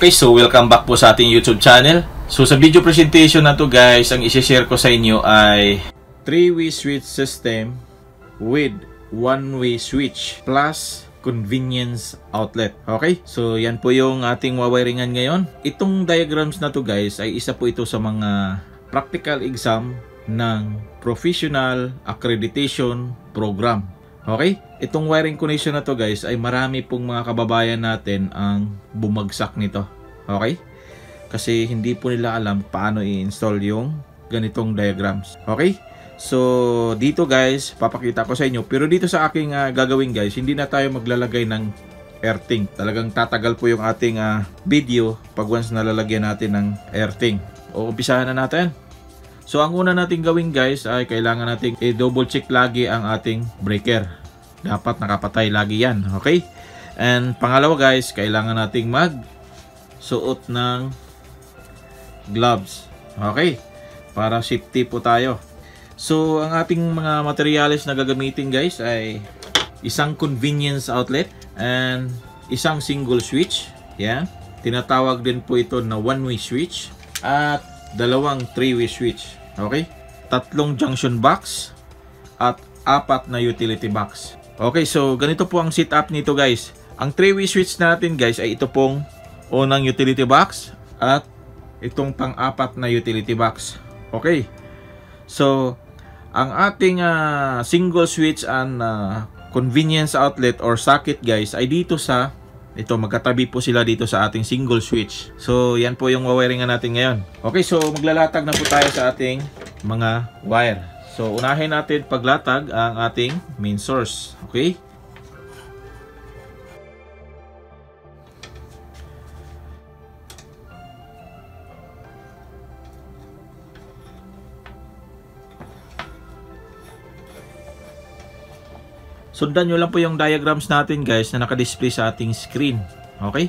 Okay, so welcome back po sa ating YouTube channel. So sa video presentation na to guys, ang isi-share ko sa inyo ay 3-way switch system with one-way switch plus convenience outlet. Okay? So yan po yung ating wawiringan ngayon. Itong diagrams na to guys ay isa po ito sa mga practical exam ng professional accreditation program. Okay? Itong wiring connection na to guys ay marami pong mga kababayan natin ang bumagsak nito. Okay? Kasi hindi po nila alam paano i-install yung ganitong diagrams. Okay? So, dito guys, papakita ko sa inyo. Pero dito sa aking uh, gagawin guys, hindi na tayo maglalagay ng earthing. Talagang tatagal po yung ating uh, video pag once nalalagyan natin ng earthing. O, umpisahan na natin. So ang una nating gawin guys ay kailangan nating i-double check lagi ang ating breaker. Dapat nakapatay lagi yan. Okay? And pangalawa guys, kailangan nating mag suot ng gloves. Okay? Para safety po tayo. So ang ating mga materials na gagamitin guys ay isang convenience outlet and isang single switch. Yan. Tinatawag din po ito na one-way switch at dalawang three-way switch. Okay? Tatlong junction box at apat na utility box. Okay, so ganito po ang setup nito guys. Ang three-way switch natin guys ay ito pong unang utility box at itong pang-apat na utility box. Okay. So, ang ating uh, single switch and uh, convenience outlet or socket guys ay dito sa ito, magkatabi po sila dito sa ating single switch. So, yan po yung wawiringan natin ngayon. Okay, so maglalatag na po tayo sa ating mga wire. So, unahin natin paglatag ang ating main source. Okay? Sundan nyo lang po yung diagrams natin guys na naka-display sa ating screen. Okay?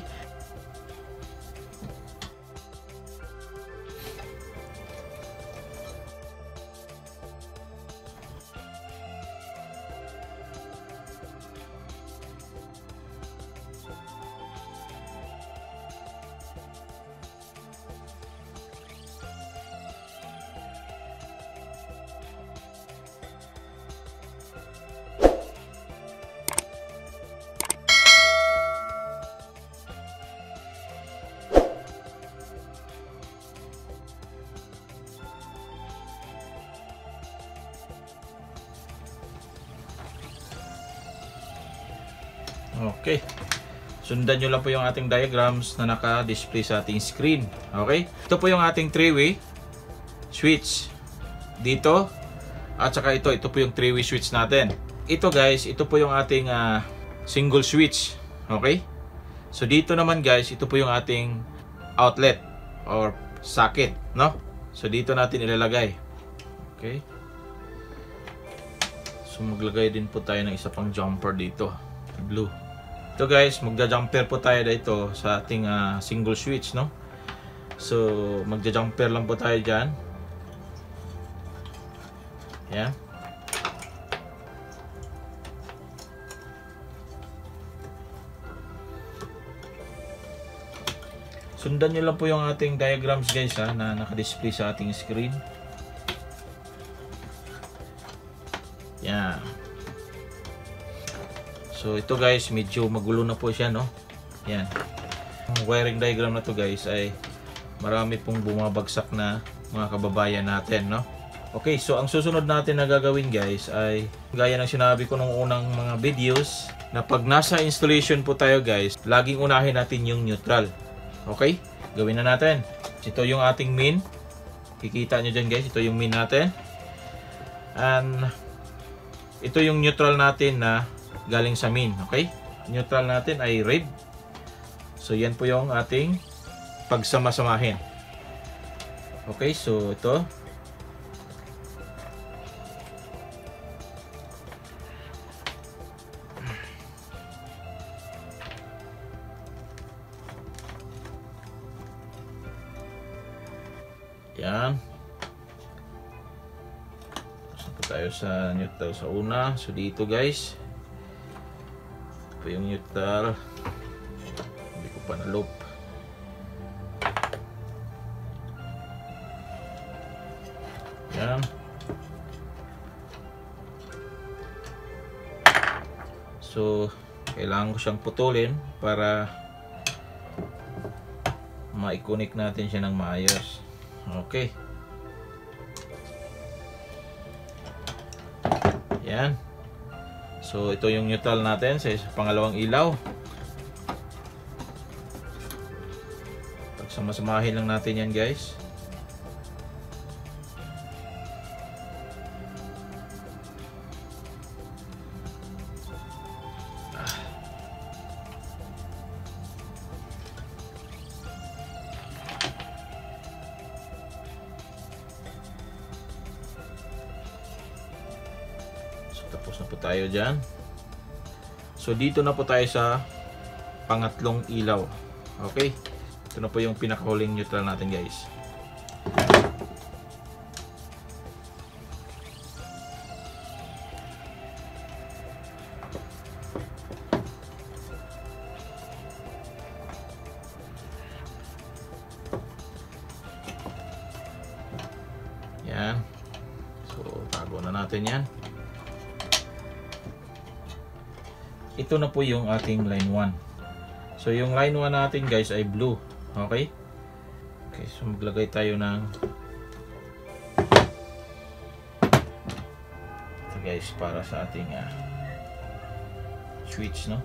Okay. Sundan nyo lang po yung ating diagrams na naka-display sa ating screen. Okay? Ito po yung ating three-way switch. Dito. At saka ito. Ito po yung three-way switch natin. Ito guys, ito po yung ating uh, single switch. Okay? So dito naman guys, ito po yung ating outlet or socket. No? So dito natin ilalagay. Okay? So maglagay din po tayo ng isa pang jumper dito. Blue. Ito guys, magja-jumper po tayo dito sa ating uh, single switch, no? So, magja-jumper lang po tayo dyan. Yan. Sundan nyo lang po yung ating diagrams guys ha, na naka-display sa ating screen. So ito guys, medyo magulo na po siya no. Yan. Ang wiring diagram na to guys ay marami pong bumabagsak na mga kababayan natin no. Okay, so ang susunod natin na gagawin guys ay gaya ng sinabi ko nung unang mga videos na pag nasa installation po tayo guys, laging unahin natin yung neutral. Okay? Gawin na natin. Ito yung ating min. Kikita nyo dyan guys, ito yung min natin. And ito yung neutral natin na galing sa min. Okay? Neutral natin ay red. So, yan po yung ating pagsamasamahin. Okay, so ito. Yan. Tapos tayo sa neutral sa una. So dito guys pa yung neutral hindi ko pa na loop yan. So kailangan ko siyang putulin para ma-connect natin siya ng maayos. Okay. Yan. So, ito yung neutral natin sa pangalawang ilaw. Pagsamasamahin lang natin yan guys. Dyan. So, dito na po tayo sa pangatlong ilaw. Okay? Ito na po yung pinakahuling neutral natin guys. Yan. So, tago na natin yan. Ito na po yung ating line 1. So, yung line 1 natin guys ay blue. Okay? Okay, so maglagay tayo ng ito guys para sa ating ah, switch, no?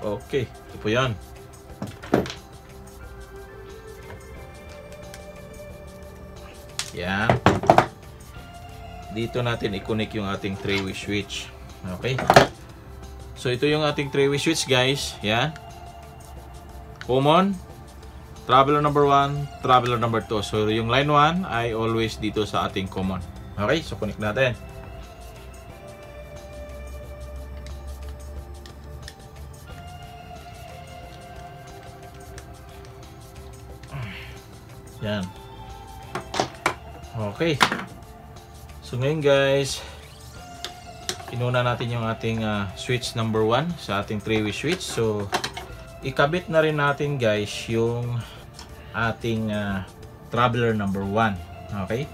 Okay, ito po yan. Yan. Dito natin i-connect yung ating three-way switch. Okay. So, ito yung ating three-way switch, guys. Yan. Common. Traveler number 1, traveler number 2. So, yung line 1 ay always dito sa ating common. Okay, so connect natin. Ngayon guys, inuna natin yung ating uh, switch number 1 sa ating 3-way switch. So ikabit na rin natin guys yung ating uh, traveler number 1. Okay?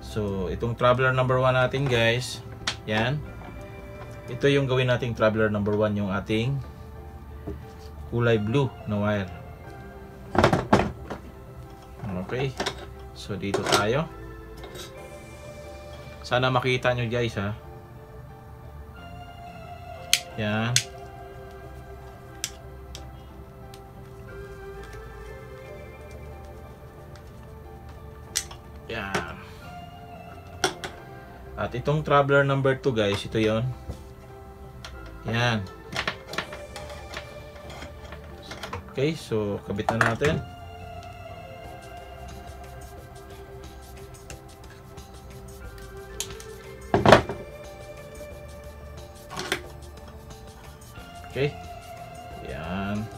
So itong traveler number 1 natin guys, yan. Ito yung gawin nating traveler number 1 yung ating kulay blue na wire. Okay. So dito tayo. Sana makita nyo guys ha. Yan. Yan. At itong traveler number 2 guys, ito yon. Yan. Okay, so kabit na natin. Okay. Yan.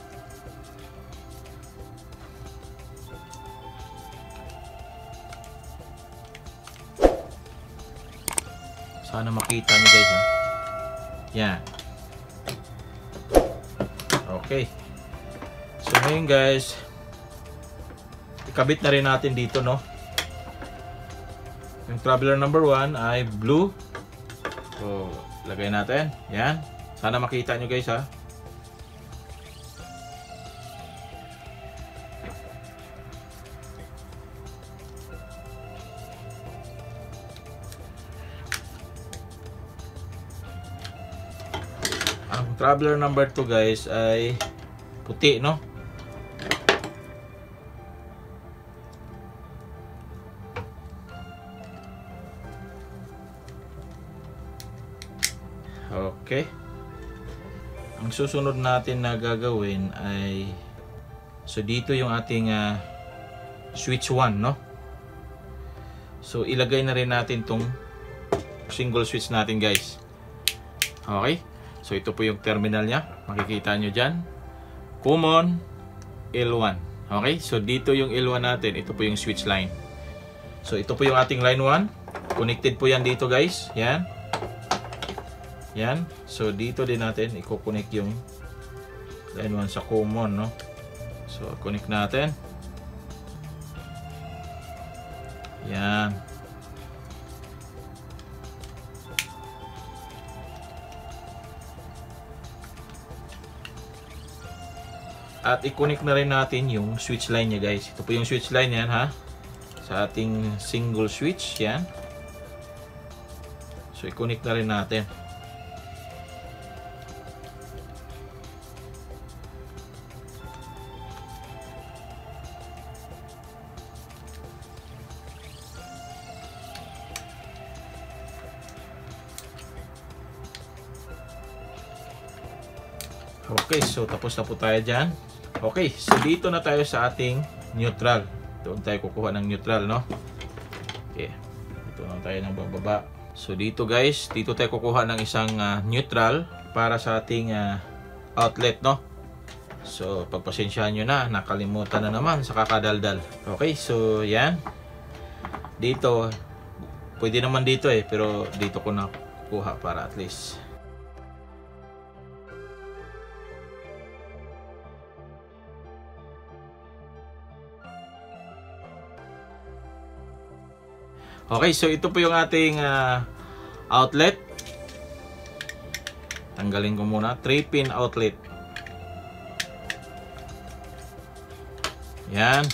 Sana makita niyo guys ha. Yan. Okay. So ngayon guys, ikabit na rin natin dito no. Yung traveler number 1 ay blue. So, lagay natin. Yan. Sana makita nyo guys ha. Ang traveler number 2 guys ay puti no. Ang susunod natin na gagawin ay so dito yung ating uh, switch 1, no? So ilagay na rin natin tong single switch natin, guys. Okay? So ito po yung terminal niya. Makikita nyo dyan. Common L1. Okay? So dito yung L1 natin. Ito po yung switch line. So ito po yung ating line 1. Connected po yan dito guys. Yan. Yan. So dito din natin i-connect yung line 1 sa common, no? So connect natin. Yan. At i-connect na rin natin yung switch line niya guys. Ito po yung switch line yan ha. Sa ating single switch. Yan. So i-connect na rin natin. So tapos na po tayo dyan. Okay, so dito na tayo sa ating neutral. Doon tayo kukuha ng neutral, no? Okay, dito na tayo ng bababa. So dito guys, dito tayo kukuha ng isang uh, neutral para sa ating uh, outlet, no? So pagpasensyahan nyo na, nakalimutan na naman sa kakadaldal. Okay, so yan. Dito, pwede naman dito eh, pero dito ko na kuha para at least Okay, so ito po yung ating uh, outlet. Tanggalin ko muna. 3-pin outlet. Yan.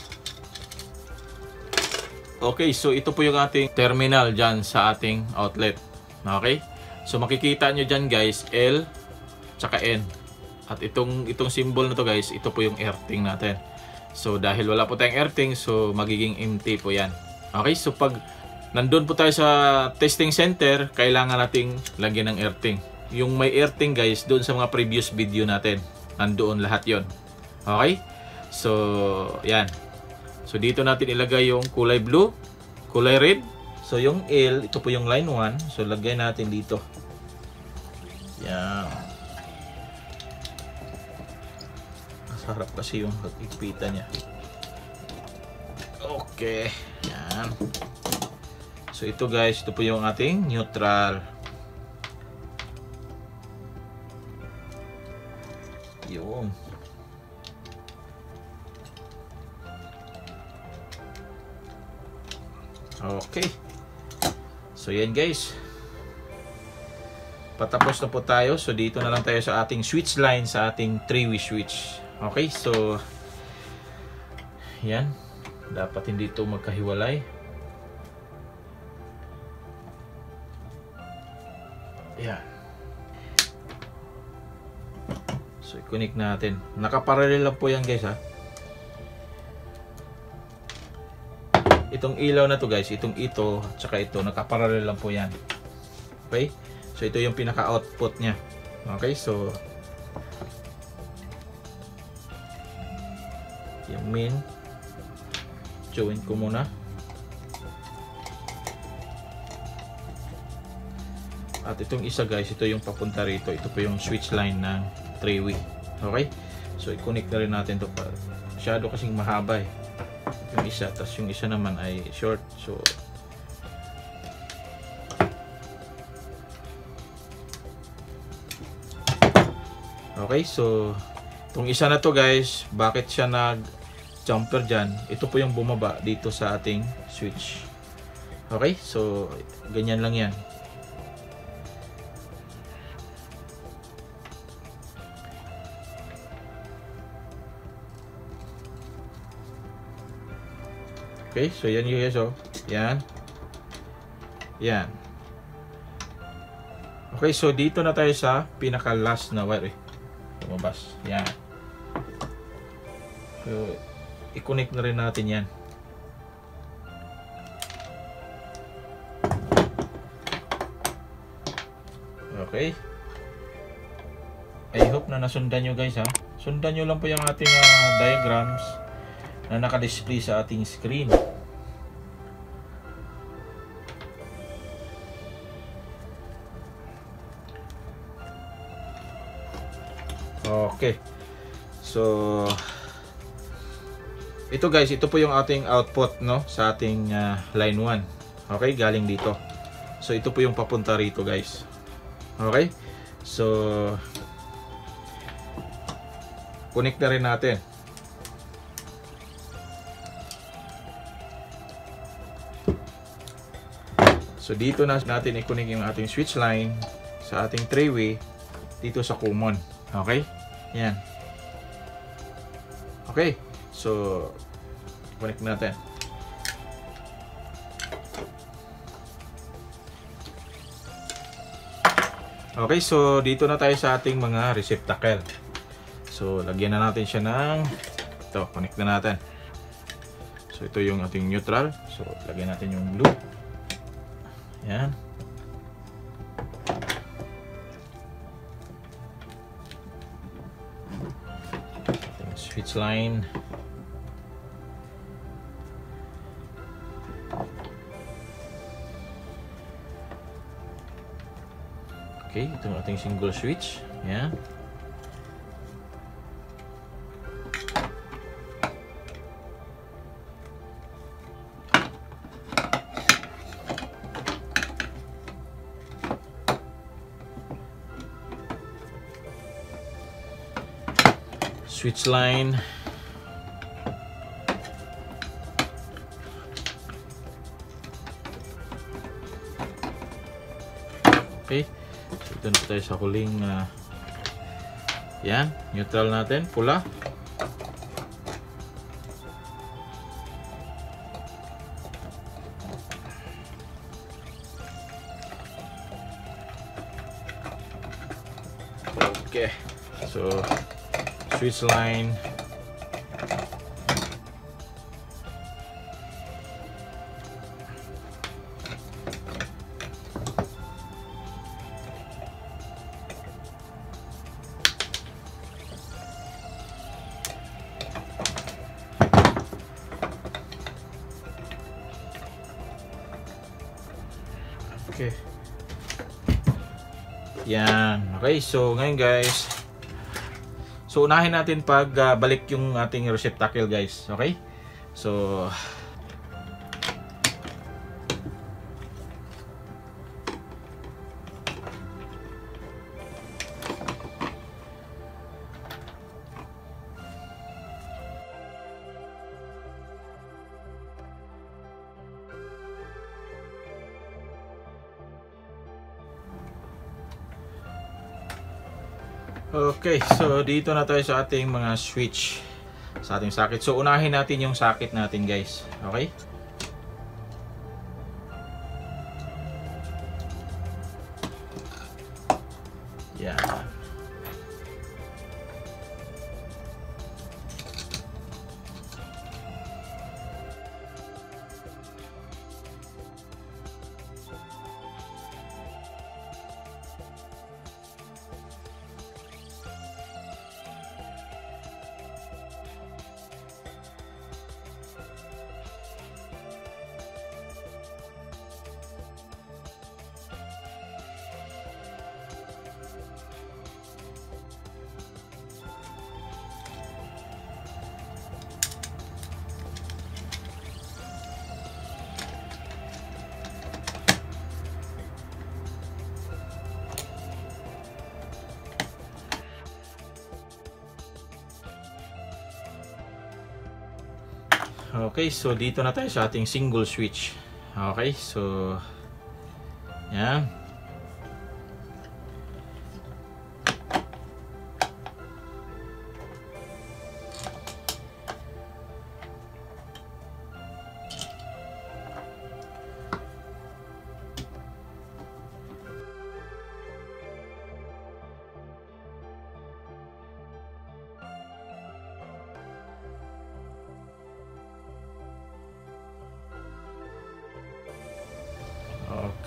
Okay, so ito po yung ating terminal dyan sa ating outlet. Okay? So makikita nyo dyan guys, L tsaka N. At itong, itong symbol na to guys, ito po yung earthing natin. So dahil wala po tayong earthing, so magiging empty po yan. Okay, so pag nandun po tayo sa testing center, kailangan nating lagyan ng earthing. Yung may earthing guys, doon sa mga previous video natin, nandoon lahat yon. Okay? So, yan. So, dito natin ilagay yung kulay blue, kulay red. So, yung L, ito po yung line 1. So, lagay natin dito. Yan. Masarap kasi yung pag-ipita niya. Okay. Yan. So ito guys, ito po yung ating neutral. Yun. Okay. So yan guys. Patapos na po tayo. So dito na lang tayo sa ating switch line sa ating 3-way switch. Okay, so yan. Dapat hindi ito magkahiwalay. So, i-connect natin. Nakaparallel lang po yan guys ha. Itong ilaw na to guys, itong ito, tsaka ito, nakaparallel lang po yan. Okay? So, ito yung pinaka-output niya. Okay? So, yung main, join ko muna. At itong isa guys, ito yung papunta rito. Ito po yung switch line ng 3-way. Okay? So, i-connect na rin natin ito. Masyado kasing mahaba eh. Yung isa. Tapos yung isa naman ay short. So, Okay, so itong isa na to guys, bakit siya nag jumper dyan? Ito po yung bumaba dito sa ating switch. Okay, so ganyan lang yan. Okay, so yan guys, oh. Yan. Yan. Okay, so dito na tayo sa pinaka last na wire. Eh. Lumabas. Yan. So, i-connect na rin natin yan. Okay. I hope na nasundan nyo guys ha. Sundan nyo lang po yung ating uh, diagrams na naka-display sa ating screen. Okay. So ito guys, ito po yung ating output no sa ating uh, line 1. Okay, galing dito. So ito po yung papunta rito guys. Okay? So connect na rin natin. So dito na natin i-connect yung ating switch line sa ating three-way dito sa common. Okay? Yan. Okay. So connect natin. Okay, so dito na tayo sa ating mga receptacle. So, lagyan na natin siya ng ito, connect na natin. So, ito yung ating neutral. So, lagyan natin yung blue. Yan. Ating switch line. Okay, ito yung ating single switch. Yan. Switch line. Okay. Ito na tayo sa huling uh, yan, neutral natin, pula. Okay. So, switch line. Okay. Yan. Okay, so ngayon guys, So unahin natin pag uh, balik yung ating receptacle guys. Okay? So Okay, so dito na tayo sa ating mga switch sa ating socket. So unahin natin yung socket natin guys. Okay? Okay, so dito na tayo sa ating single switch. Okay, so yan.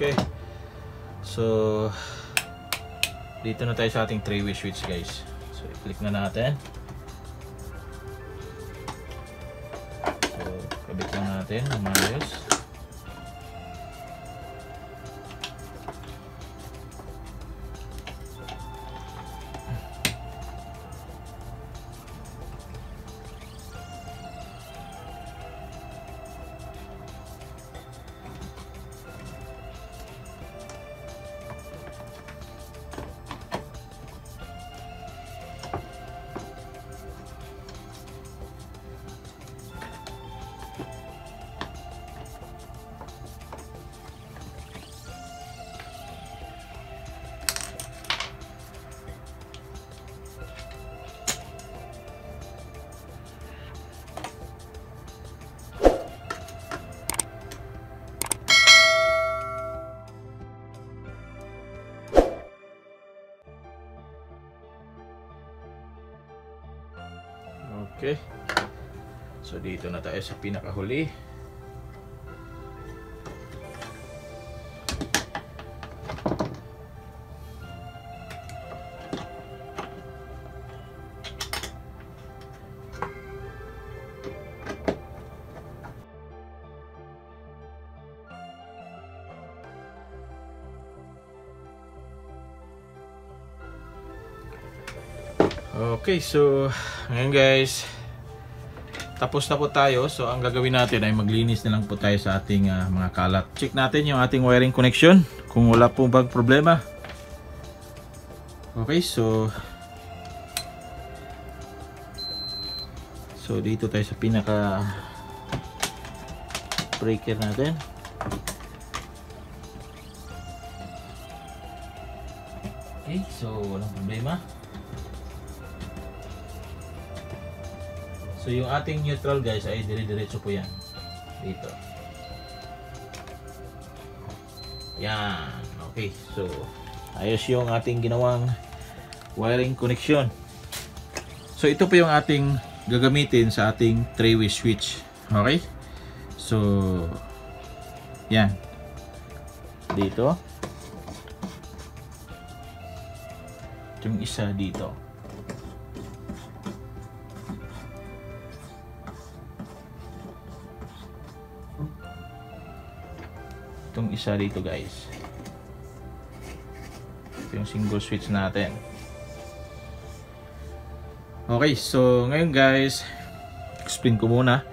Okay. So, dito na tayo sa ating three-way switch guys. So, i-click na natin. So, kabit lang natin ng dito na tayo sa pinakahuli. Okay, so ngayon guys, tapos na po tayo. So ang gagawin natin ay maglinis na lang po tayo sa ating uh, mga kalat. Check natin yung ating wiring connection kung wala po bang problema. Okay, so So dito tayo sa pinaka breaker natin. Okay, so walang problema. So yung ating neutral guys ay dire-diretso po yan. Dito. Yan. Okay. So ayos yung ating ginawang wiring connection. So ito po yung ating gagamitin sa ating three-way switch. Okay? So yan. Dito. Yung isa dito. Isa dito guys. Ito yung single switch natin. Okay so ngayon guys explain ko muna.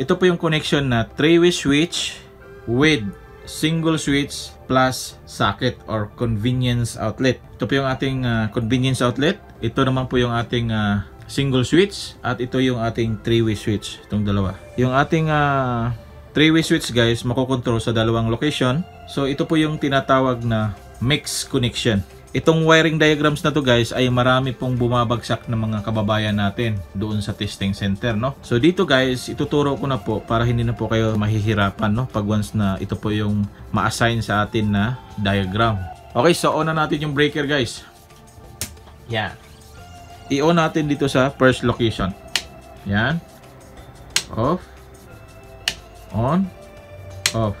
Ito po yung connection na 3-way switch with single switch plus socket or convenience outlet. Ito po yung ating uh, convenience outlet. Ito naman po yung ating uh, single switch at ito yung ating 3-way switch itong dalawa. Yung ating uh, Three-way switch guys, makokontrol sa dalawang location. So ito po yung tinatawag na mix connection. Itong wiring diagrams na to guys ay marami pong bumabagsak ng mga kababayan natin doon sa testing center no. So dito guys, ituturo ko na po para hindi na po kayo mahihirapan no pag once na ito po yung ma-assign sa atin na diagram. Okay, so on na natin yung breaker guys. Yan. I-on natin dito sa first location. Yan. Off on, off.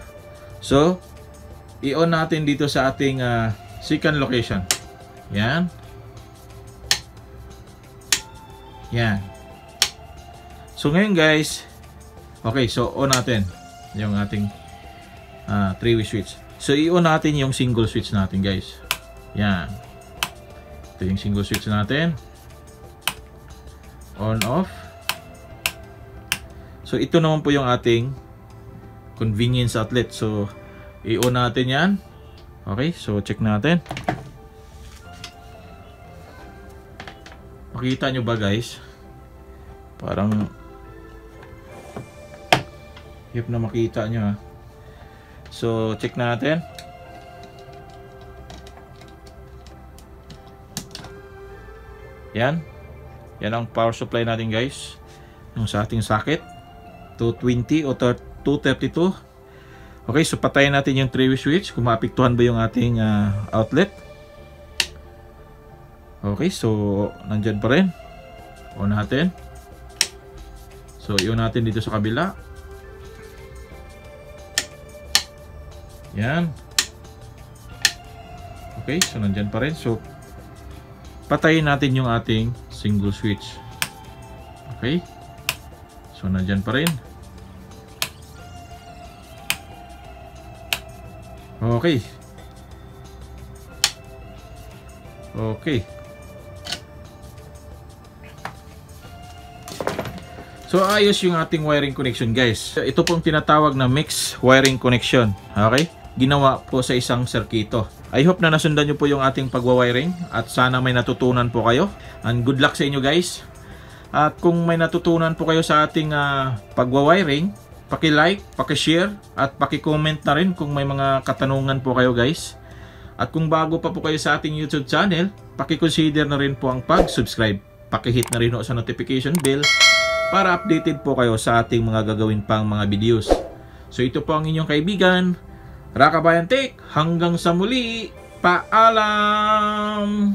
So, i-on natin dito sa ating uh, second location. Yan. Yan. So, ngayon guys, okay, so on natin yung ating uh, three-way switch. So, i-on natin yung single switch natin guys. Yan. Ito yung single switch natin. On, off. So, ito naman po yung ating convenience outlet. So, i-on natin yan. Okay, so check natin. Makita nyo ba guys? Parang hirap na makita nyo ha. So, check natin. Yan. Yan ang power supply natin guys. Yung sa ating socket. 220 o 232. Okay, so patayin natin yung 3-way switch kung maapektuhan ba yung ating uh, outlet. Okay, so nandyan pa rin. On natin. So, i natin dito sa kabila. Yan. Okay, so nandyan pa rin. So, patayin natin yung ating single switch. Okay. So, nandyan pa rin. Okay. Okay. So ayos yung ating wiring connection guys. Ito pong tinatawag na mix wiring connection. Okay? Ginawa po sa isang serkito. I hope na nasundan nyo po yung ating pagwa-wiring at sana may natutunan po kayo. And good luck sa inyo guys. At kung may natutunan po kayo sa ating uh, pagwa-wiring, Paki-like, paki-share at paki-comment na rin kung may mga katanungan po kayo guys. At kung bago pa po kayo sa ating YouTube channel, paki-consider na rin po ang pag-subscribe. Paki-hit na rin po sa notification bell para updated po kayo sa ating mga gagawin pang mga videos. So ito po ang inyong kaibigan, Rakabayan Tech. Hanggang sa muli, paalam!